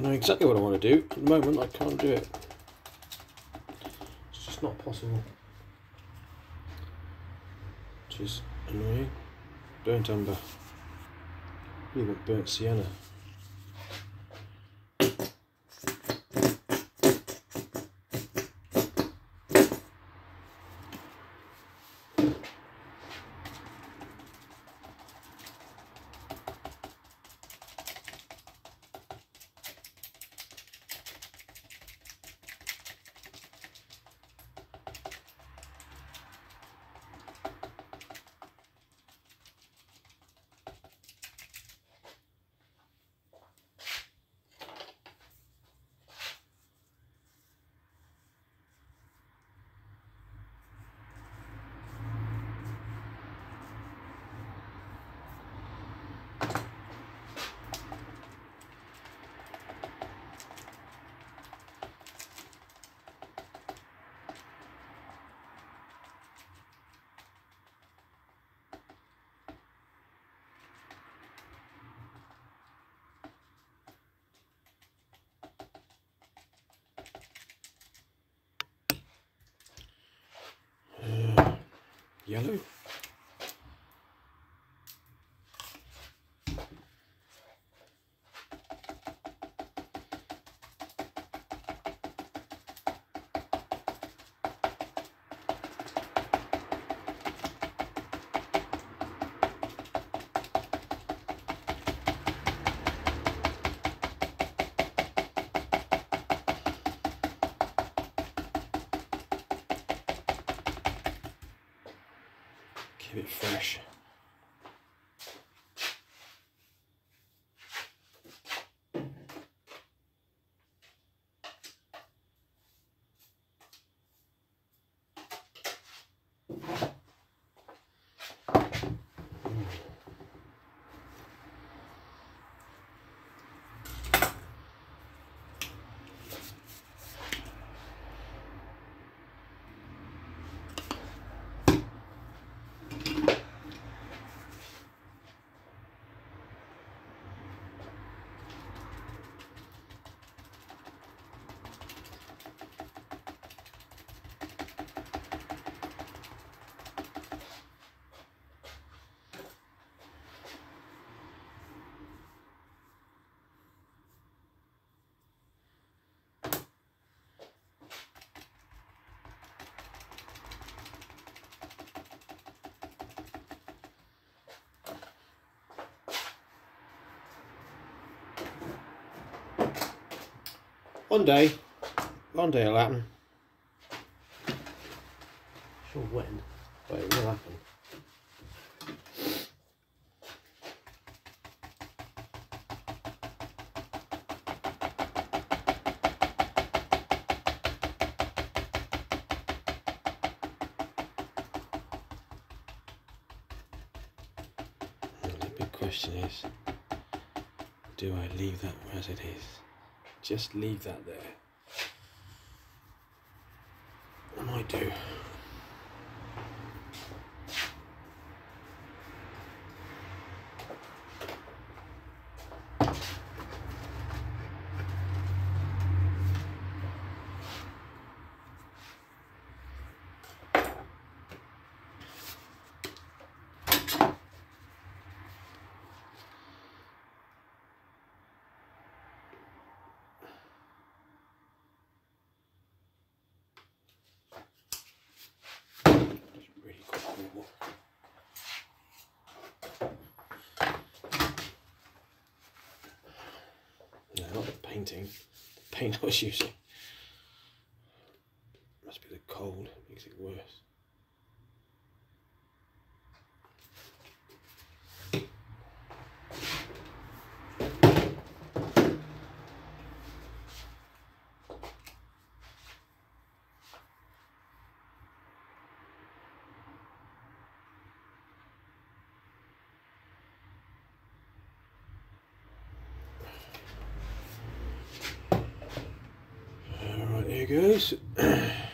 I know exactly what I want to do. At the moment, I can't do it. It's just not possible. Which is annoying. Burnt umber. Even burnt sienna. Yellow. Keep it fresh. One day, one day it'll happen. Sure when, but it will happen. The big question is, do I leave that as it is? Just leave that there. I might do. It's really quite horrible. No, not the painting. The paint I was using. Must be the cold, makes it worse. Goes.